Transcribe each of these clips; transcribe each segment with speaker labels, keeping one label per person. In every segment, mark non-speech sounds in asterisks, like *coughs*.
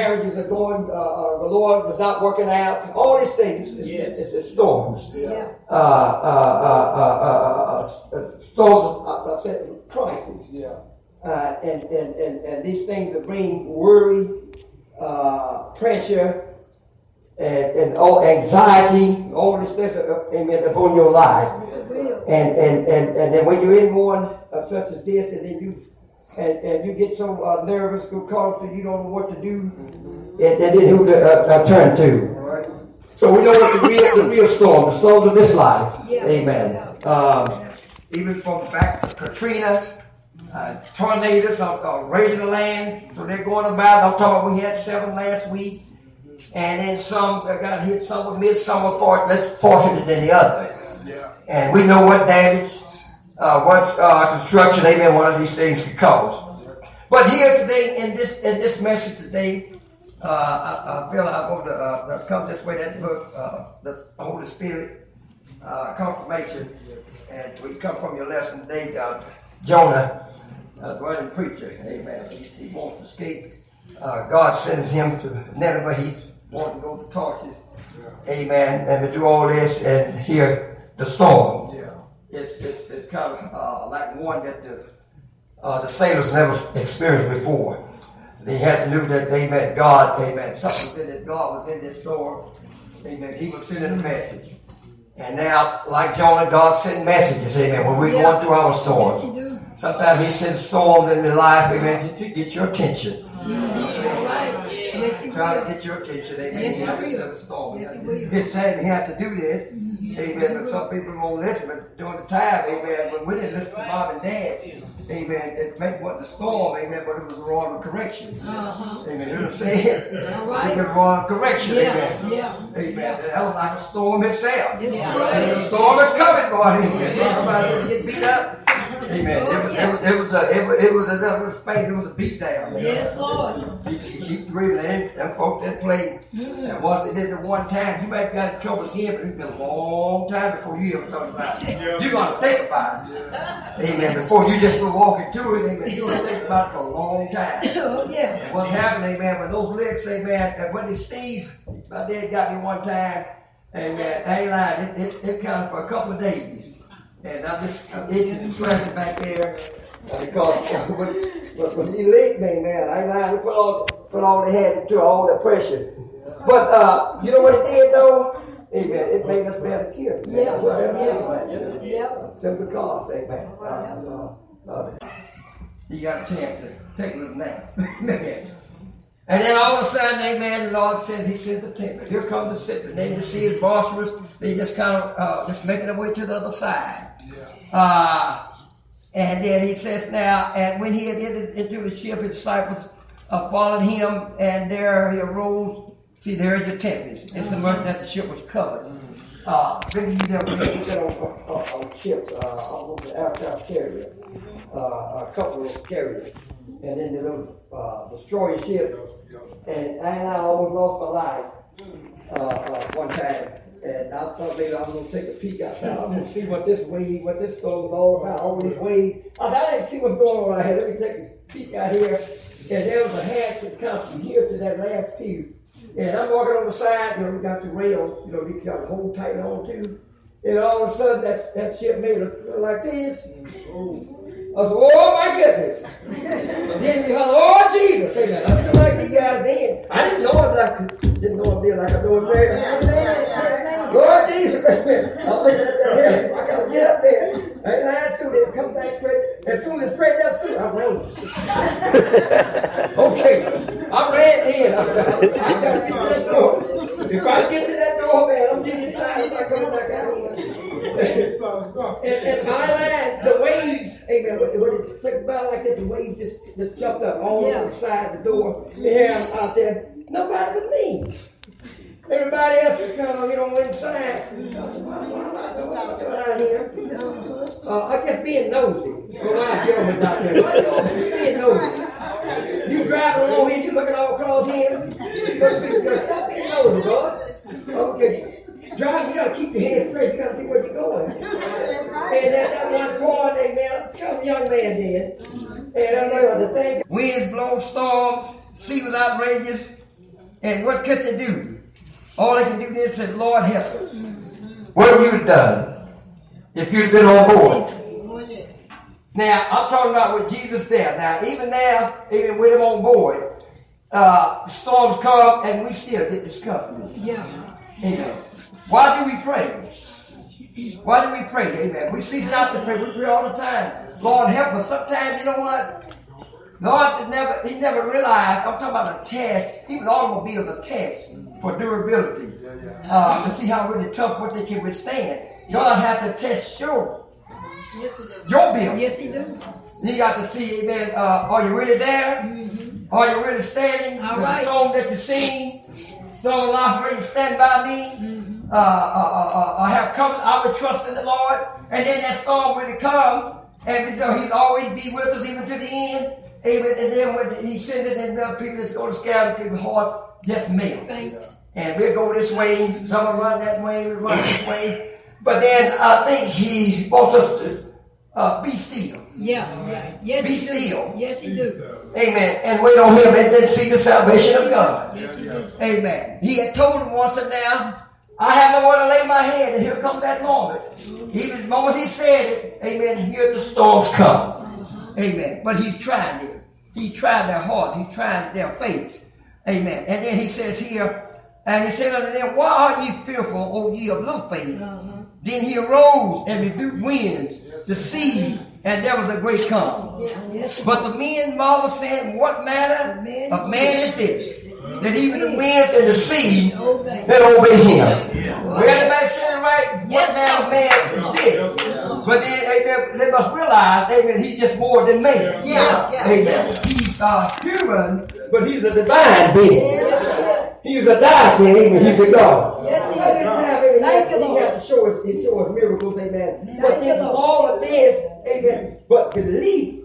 Speaker 1: marriages are going, uh, uh, the Lord was not working out. All these things, it's,
Speaker 2: Yes.
Speaker 1: it's, it's storms.
Speaker 3: Yeah.
Speaker 1: Uh, uh, uh, uh, uh, uh, storms, uh, I said, crises.
Speaker 2: Yeah.
Speaker 1: Uh, and, and, and, and these things that bring worry, uh, pressure, and, and all anxiety, all this stuff, uh, amen, upon your life.
Speaker 3: It's real.
Speaker 1: And, and, and, and then when you're in one uh, such as this, and then you and, and you get so uh, nervous because you don't know what to do, and, and then who to uh, uh, turn to. So we know what the real, the real storm, the storm of this life.
Speaker 3: Yeah.
Speaker 1: Amen. Um, even from back to Katrina, uh, tornadoes are, are razing the land, so they're going about. I'm talking about we had seven last week, and then some that got hit. Some of were midsummer for less fortunate than the other.
Speaker 2: Yeah.
Speaker 1: And we know what damage, uh, what uh, construction, amen, one of these things could cause. But here today, in this in this message today, uh, I, I feel I want to uh, come this way. That book, uh, the Holy Spirit uh, confirmation, and we come from your lesson today, uh, Jonah, uh, the running preacher. Amen. He, he wants to escape. Uh, God sends him to Nineveh. He wants to go to Tarshish. Amen. And to do all this and hear the storm.
Speaker 2: Yeah.
Speaker 1: It's, it's, it's kind of uh, like one that the, uh, the sailors never experienced before. They had to know that they met God. Amen. Something said that God was in this storm. Amen. He was sending a message. And now, like Jonah, God sent messages. Amen. When we're
Speaker 3: Yeah.
Speaker 1: going through our storm.
Speaker 3: Yes, he do.
Speaker 1: Sometimes He sends storms in your life. Amen. To, to get your attention.
Speaker 3: That's right. Yes, he
Speaker 1: Try to get your attention. Amen.
Speaker 3: Yes,
Speaker 1: He
Speaker 3: he
Speaker 1: had to
Speaker 3: will.
Speaker 1: a.
Speaker 3: Yes, he will.
Speaker 1: It's sad we have to do this. Amen. But some people won't listen. But during the time, amen, when we didn't listen to mom and dad, amen, it may wasn't a storm, amen, but it was a wrong correction.
Speaker 3: Uh-huh.
Speaker 1: Amen. You know what I'm saying?
Speaker 3: Right.
Speaker 1: It was wrong correction,
Speaker 3: Yeah,
Speaker 1: amen.
Speaker 3: yeah.
Speaker 1: Amen. That was like a storm itself.
Speaker 3: Yes, right.
Speaker 1: the storm is coming, boy. Amen. Somebody getting beat up. Amen. It was, it was, it was a, it was, it was a, it was a, it was a beat down.
Speaker 3: Yes, Lord.
Speaker 1: You, you keep dreaming, and them folks that played. Mm. And once they did it one time, you might have got in trouble again, but it's been a long time before you ever talk about it. You're gonna think about it. Amen. Before you just go walking through it, amen. You're gonna think about it for a long time. *laughs*
Speaker 3: Oh, yeah.
Speaker 1: What's happening, amen, when those licks, amen, and when they Steve, my dad got me one time, amen, I ain't lying, it, it, it kind of for a couple of days. And I'm just, I'm itching and scratching back there, uh, because *laughs* when, when, when he licked me, man, I ain't lying, they put all, put all they had into all the pressure. But, uh, you know what it did though? Amen, it made us better cheer.
Speaker 3: Yeah,
Speaker 1: Amen.
Speaker 3: yeah, yeah.
Speaker 1: Simply because, amen. Uh, uh, uh, you got a chance to take a little nap. *laughs* yes. And then all of a sudden, amen, the Lord sends, He sends the tempest. Here comes the sickness. They just see it prosperous. They just kind of uh, just making their way to the other side. Uh, and then he says now, and when he had entered into the ship, his disciples uh, followed him, and there he arose. See, there is your tempest. It's the month that the ship was covered. Uh, you never at on, on, on ships, uh, on the aircraft carrier, uh, a couple of carriers, and then the little uh, destroyer ship. And I, I almost lost my life uh, uh, one time. And I thought maybe I was going to take a peek outside. I'm to see what this wave, what this storm was all about, all these waves. I, didn't see what's going on out here. Let me take a peek out here. And there was a hatch that comes from here to that last pew. And I'm walking on the side, you know, we got the rails, you know, you got to hold tight on to. And all of a sudden, that, that ship made a like this. I said, oh my goodness. then you holler, oh Jesus. Amen. I feel like he got then. I didn't know it like, didn't know it then like I know it now. Lord Jesus. I'm looking at that. I got to get up there. And I soon it come back straight. As soon as straight up, soon I ran. *laughs* okay. I ran in. I said, I got to get to that door. If I get to that door, man, I'm getting inside. I'm not coming back out here. And, and my line, the waves, amen, when, when it took about like that, the waves just, just jumped up all
Speaker 3: Yeah.
Speaker 1: the side of the door. Yeah, I'm out there. Nobody but me. Everybody else is coming, you know, inside. I said, why, why i'm I out here? Uh, I guess being nosy. Well, I get on about that. Being nosy. You driving along here, you looking all across here. You gotta see- you gotta Stop being nosy, bro. Okay. Driving, you gotta keep your head straight. You gotta see where you're going. And at that one point, amen, some young man did. And I know the thing. Winds blow, storms, sea was outrageous. And what could they do? All they can do is say, Lord help us. What have you done if you'd been on board? Now, I'm talking about with Jesus there. Now, even now, even with him on board, uh, storms come and we still get discovered.
Speaker 3: Yeah.
Speaker 1: Amen. Why do we pray? Why do we pray? Amen. We cease not to pray. We pray all the time. Lord help us. Sometimes, you know what? God never, he never realized, I'm talking about a test, even automobiles a test for durability. Uh, to see how really tough what they can withstand. God have to test your, your bill.
Speaker 3: Yes, he do.
Speaker 1: You got to see, amen, uh, are you really there? Are you really standing?
Speaker 3: All right.
Speaker 1: the song that you sing, song of life ready to stand by me. Uh, uh, uh, uh, I have come, I will trust in the Lord. And then that storm will come, and so he'll always be with us even to the end. Amen. And then when he sent it, and uh, people that's going to scatter, people's heart just melt. And we'll go this way, some will run that way, we run this way. But then I think he wants us to uh, be still.
Speaker 3: Yeah, yeah. Yes,
Speaker 1: Be
Speaker 3: he do.
Speaker 1: still.
Speaker 3: Yes, he do.
Speaker 1: Amen. And wait on him and then see the salvation of God.
Speaker 3: Yes, he do.
Speaker 1: Amen. He had told him once and now, I have nowhere to lay my head, and here come that moment. He the moment he said it, amen, here the storms come. Amen. But he's trying them. He tried their hearts, he tried their faith. Amen. And then he says here, and he said unto them, Why are ye fearful, O ye of little faith? Then he arose and rebuked winds, the sea, and there was a great calm.
Speaker 3: Yes.
Speaker 1: But the men marveled, saying, What manner of man is this? That even the winds and the sea
Speaker 3: Obey.
Speaker 1: that obey him. Well, everybody saying right?
Speaker 3: Yes,
Speaker 1: what manner of man is this? But then amen, they must realize, amen, he's just more than man.
Speaker 2: Yeah, yeah.
Speaker 1: Amen. He's uh, human, but he's a divine being. He's a deity, amen. He's a God.
Speaker 3: Yes, he
Speaker 1: Every
Speaker 3: is.
Speaker 1: time, amen, he, he
Speaker 3: Lord.
Speaker 1: got to show us, he show us miracles, amen. But
Speaker 3: Thank you,
Speaker 1: then all of this, amen. But belief,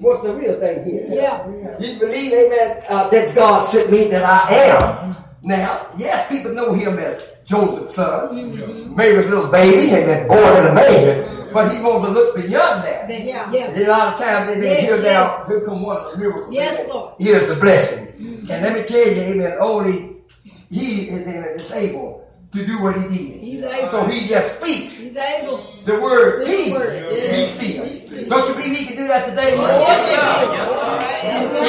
Speaker 1: what's the real thing here?
Speaker 3: Yeah.
Speaker 1: You believe, amen, uh, that God sent me, that I am. Now, yes, people know him as Joseph's son, Mary's little baby, amen, born in a manger. But he wants to look beyond that.
Speaker 3: Then-
Speaker 2: Yeah.
Speaker 1: And
Speaker 3: Yeah.
Speaker 1: a lot of times, amen,
Speaker 3: Yes,
Speaker 1: here now,
Speaker 3: yes.
Speaker 1: here come one of the miracles.
Speaker 3: Yes. Lord.
Speaker 1: Here's the blessing. Mm-hmm. And let me tell you, amen, only he is, able to do what he did.
Speaker 3: He's able.
Speaker 1: So he just speaks
Speaker 3: He's able.
Speaker 1: the word
Speaker 2: The
Speaker 1: peace.
Speaker 2: word,
Speaker 1: Be
Speaker 2: yes.
Speaker 1: still.
Speaker 2: Be.
Speaker 1: Don't you believe he can do that today?
Speaker 3: Yes,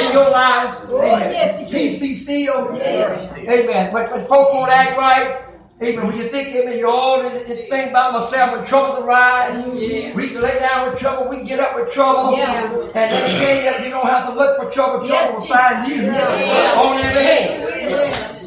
Speaker 1: in your life.
Speaker 3: Oh,
Speaker 1: Amen.
Speaker 3: yes, he can.
Speaker 1: Peace be still.
Speaker 3: Yes.
Speaker 1: Amen. But when folks won't act right, amen, when you think, amen, you're all in thing by myself with trouble to rise. We can lay down with trouble, we can get up with trouble.
Speaker 3: Yeah.
Speaker 1: And let me tell you, you don't have to look for trouble, trouble
Speaker 3: Yes,
Speaker 1: will find you
Speaker 3: Yes.
Speaker 1: on every hand.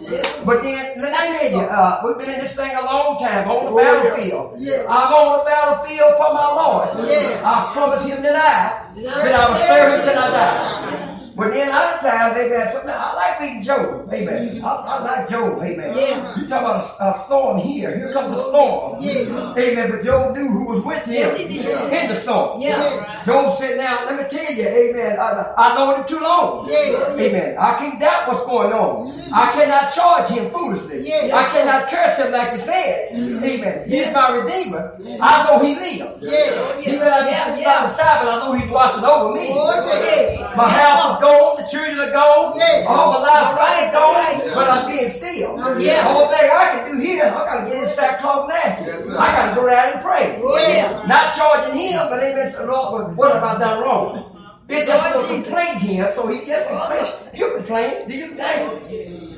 Speaker 2: Yes.
Speaker 1: But then, let me tell you. Uh, we've been in this thing a long time, on the
Speaker 2: Oh,
Speaker 1: battlefield.
Speaker 2: Yeah.
Speaker 1: I'm on the battlefield for my Lord.
Speaker 2: Yeah.
Speaker 1: I promise him tonight that I will serve him till I die. But then other times, amen, something, I like reading Job, amen. I, I like Job, amen.
Speaker 3: Yeah.
Speaker 1: You talk about a, a storm here, here comes the storm.
Speaker 2: Yeah.
Speaker 1: Amen, but Job knew who was with him
Speaker 3: Yes,
Speaker 1: in the storm.
Speaker 3: Yeah.
Speaker 1: Job said, now, let me tell you, amen, I, I know it too long.
Speaker 2: Yeah.
Speaker 1: Amen. I can't doubt what's going on. I cannot charge him foolishly.
Speaker 2: Yeah.
Speaker 1: I cannot curse him like you said. Amen. He's my redeemer. I know he lives.
Speaker 2: Yeah.
Speaker 1: He may not be
Speaker 3: Yeah,
Speaker 1: sitting
Speaker 3: yeah.
Speaker 1: by my side, but I know he's watching over me.
Speaker 2: Oh, yeah.
Speaker 1: My house is gone, the children are gone,
Speaker 2: Yeah.
Speaker 1: all my life's right gone,
Speaker 3: Right.
Speaker 1: but I'm being still.
Speaker 3: Yeah.
Speaker 1: The whole thing I can do here, I gotta get in sackcloth and ashes. I gotta go down and pray.
Speaker 3: Oh, yeah.
Speaker 1: Not charging him, but amen, so Lord, what have I done wrong? It's just
Speaker 3: Lord
Speaker 1: a
Speaker 3: Jesus.
Speaker 1: complaint here, so he just complain. You complain. Do you complain?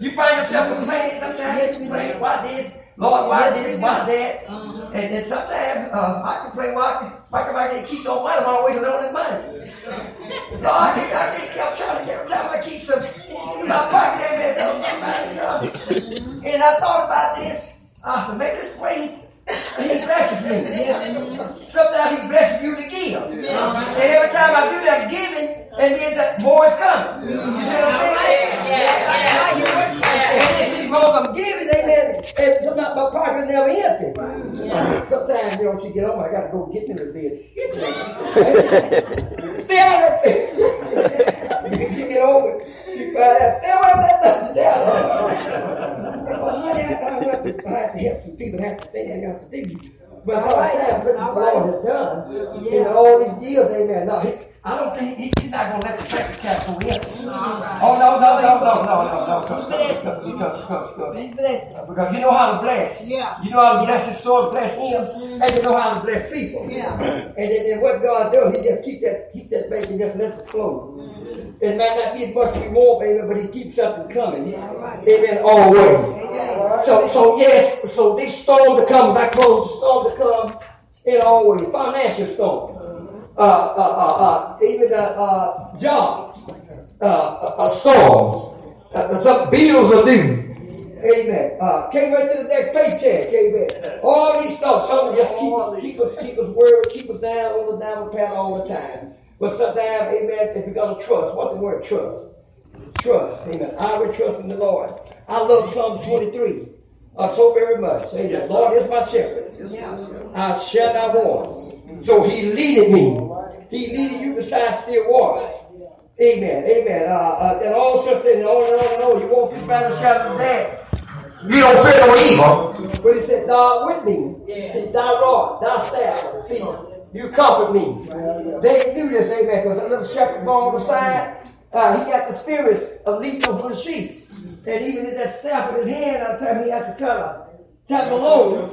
Speaker 1: You find yourself complaining sometimes.
Speaker 3: Yes,
Speaker 1: you
Speaker 3: we
Speaker 1: complain,
Speaker 3: do.
Speaker 1: why this? Lord, why
Speaker 3: Yes,
Speaker 1: this? Why that?
Speaker 3: Uh-huh.
Speaker 1: And then sometimes uh, I complain, why, why come I can't keep on money? I'm always loaning money. Lord, I can't, I can't, I'm trying to, every time I keep some in my pocket, every day, somebody, you know. And I thought about this. I said, maybe this way he blesses me. Sometimes he blesses you to give. And every time I do that giving, and then that more is coming. You see what I'm saying? And then see, while I'm giving, amen, and sometimes my pocket never empty. Sometimes, you know, she get home, I gotta go get me a bit. Stay out of that. she get over, she find out, stay away from that nothing down. Well, honey, I, I, have to, I have to help some people, I have to think I got to do. But all the what the Lord has done. In all these years, amen. Now, he, I don't think he, he's not gonna let the tractor cat go in. Oh no no no no no no no because because because because
Speaker 2: He's blessed.
Speaker 1: because you know how to bless.
Speaker 2: Yeah.
Speaker 1: You know how to bless his soul, bless him, and you know how to bless people.
Speaker 2: Yeah.
Speaker 1: And then, then what God does, He just keep that keep that baby just let it flow. It might not be much you want, baby, but He keeps something coming. Amen. Always. So so yes, so this storm that comes, I close the storm that comes in always financial storm. Uh, uh, uh, uh, even uh, uh, jobs, uh, uh, uh, storms, some bills are due. Amen. Uh, can't wait till the next paycheck. Amen. All these stuff, some just keep, keep us, keep us worried, keep us down on the downward path all the time. But sometimes, amen, if you gotta trust, what the word trust? Trust. Amen. I will trust in the Lord. I love Psalm 23 uh, so very much. Amen. Lord is my shepherd. I shall not want. So he leaded me. He leaded you beside still waters. Amen. Amen. Uh, uh, and all such things, and on and on and on. You walk through the valley of the shadow of death. You don't fear no evil. But he said, Thou with me. See, thy rod, thy staff. See, you comfort me. They knew this, amen, because a little shepherd boy on the side, uh, he got the spirits of leaping from the sheep. And even in that staff in his hand, I tell him he had to cut of tap him along.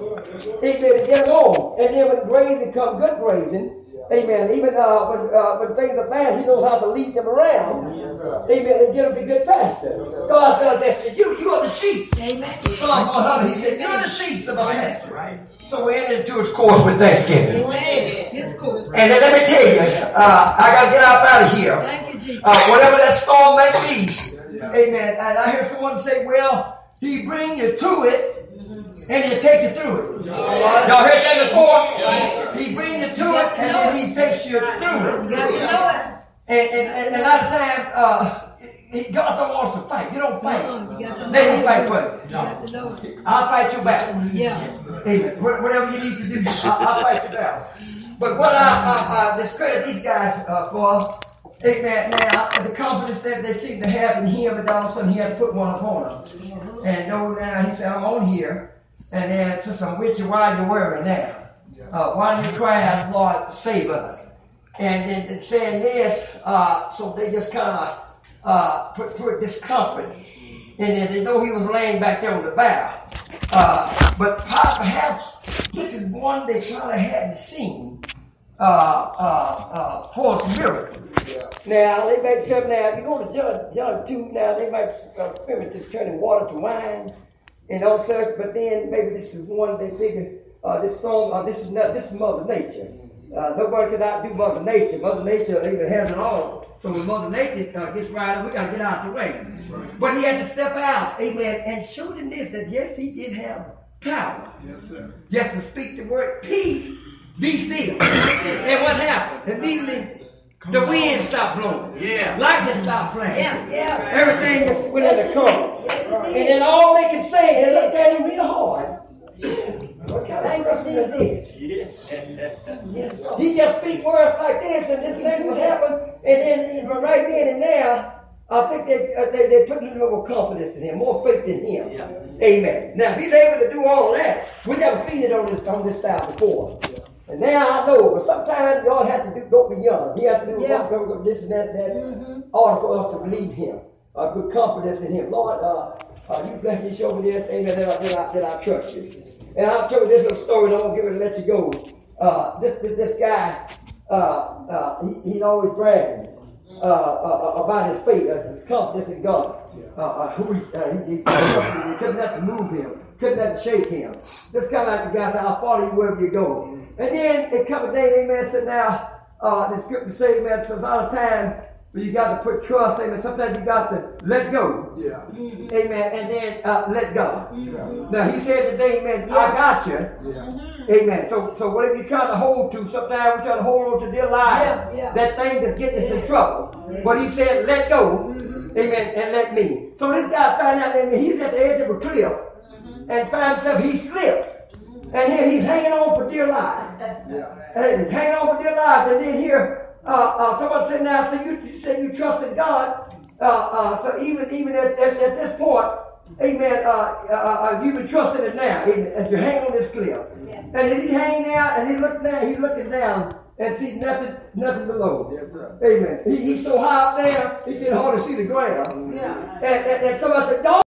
Speaker 1: Amen, to get along. And then when grazing come good grazing, Amen. Even uh, when, uh, when things are bad, he knows how to lead them around. Amen. And get them to good pasture. So I felt that said, you, you are the sheep.
Speaker 2: Amen.
Speaker 1: Psalm 100, he said, you're the sheep of my pasture. So we entered into his course with thanksgiving.
Speaker 2: Amen. His cool.
Speaker 1: And then let me tell you, uh, I got to get out, out of here.
Speaker 2: Thank you, Jesus.
Speaker 1: Uh, whatever that storm may be. Amen. And I hear someone say, well, he bring you to it and he'll take you through it. Y'all heard that before? He bring you to it and then he takes you through
Speaker 2: You
Speaker 1: it.
Speaker 2: got to know it.
Speaker 1: And, and, and a lot of times, uh, God don't want us to fight. You don't fight.
Speaker 2: Uh, You got to
Speaker 1: Let him fight for you.
Speaker 2: You got to know it.
Speaker 1: I'll fight your battle.
Speaker 2: Yeah.
Speaker 1: Amen. Whatever you need to do, I'll, I'll fight your battle. But what I, I, I discredit these guys uh, for, amen, now, the confidence that they seem to have in him, and all of a sudden he had to put one upon him. And no, now he said, I'm on here. And then to some witchy, why are you worrying now? Uh, why do you cry out, Lord, save us? And then saying this, uh, so they just kind of uh, put, put discomfort. And then they know he was laying back there on the bow. Uh, but perhaps this is one they probably hadn't seen uh, uh, uh, for miracle. Now, they might say, now, if you go to John, John 2, now they might uh, turning water to wine and all such, but then maybe this is one they figure uh, this storm, uh, this is not, this is Mother Nature. Uh, nobody can outdo Mother Nature. Mother Nature even has it all. So when Mother Nature uh, gets right, we got to get out of the way. But he had to step out, amen, and show them this that yes, he did have power.
Speaker 3: Yes, sir.
Speaker 1: Just to speak the word peace, be still. *coughs* and what happened? Immediately, the wind stopped blowing.
Speaker 3: Yeah.
Speaker 1: Lightning stopped playing.
Speaker 2: Yeah, yeah.
Speaker 1: Everything just went in the current. And then all they could say, they looked at him real hard. What kind of person is this? He just speak words like this, and this thing would happen, and then right then and there, I think they uh, they, they put a little more confidence in him, more faith in him. Amen. Now, if he's able to do all of that, we never seen it on this on this style before. And now I know, but sometimes God has to do, go beyond. He has to do
Speaker 2: Yeah.
Speaker 1: go- this and that, that, order for us to believe Him, uh, put confidence in Him. Lord, uh, uh, you bless me, show me this, amen, that I, that I, that I trust you. And I'll tell you this little story, and I'm going to give it and let you go. Uh, this, this, this guy, uh, uh, he, he's always bragging uh, uh, about his faith, uh, his confidence in God. Uh, uh, who he, uh, he, he, he couldn't have to move him, couldn't have to shake him. This kind of like the guy said, I'll follow you wherever you go. And then it come a day, amen, said now, uh, the scripture say, amen, says all the time, but you got to put trust, amen. Sometimes you got to let go.
Speaker 3: Yeah. Mm-hmm.
Speaker 1: Amen. And then uh, let God. Mm-hmm. Now he said today, amen, I got you.
Speaker 3: Yeah. Mm-hmm.
Speaker 1: Amen. So so whatever you're trying to hold to, sometimes we're trying to hold on to dear life.
Speaker 2: Yeah, yeah.
Speaker 1: That thing that's getting us in trouble. But he said, let go. Amen. And let me. So this guy found out that he's at the edge of a cliff and found himself he slips. And here he's hanging on for dear life.
Speaker 3: Yeah.
Speaker 1: Hey, he's hanging on for dear life. And then here, someone said, now, so you, you say you trust in God. Uh, uh, so even even at, at, at this point, amen, uh, uh, uh, you've been trusting it now, amen, as you're hanging on this cliff. And then he's hanging out and he looking down, he's looking down and see nothing, nothing below.
Speaker 4: Yes, sir.
Speaker 1: Amen. He, he's so high up there, he can hardly see the ground.
Speaker 2: Yeah.
Speaker 1: And, and, and somebody said, don't